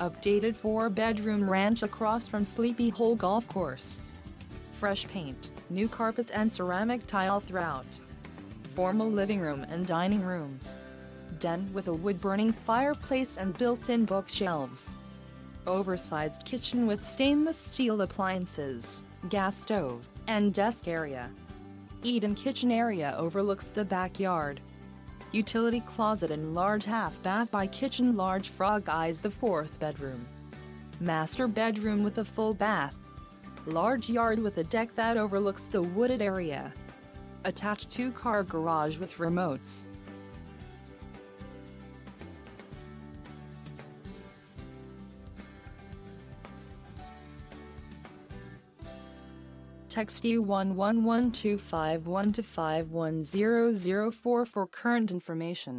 Updated 4-bedroom ranch across from Sleepy Hole Golf Course. Fresh paint, new carpet and ceramic tile throughout. Formal living room and dining room. Den with a wood-burning fireplace and built-in bookshelves. Oversized kitchen with stainless steel appliances, gas stove, and desk area. Eat-in kitchen area overlooks the backyard. Utility closet and large half bath by kitchen large frog eyes the fourth bedroom. Master bedroom with a full bath. Large yard with a deck that overlooks the wooded area. Attached two-car garage with remotes. Text U111251 to 510004 for current information.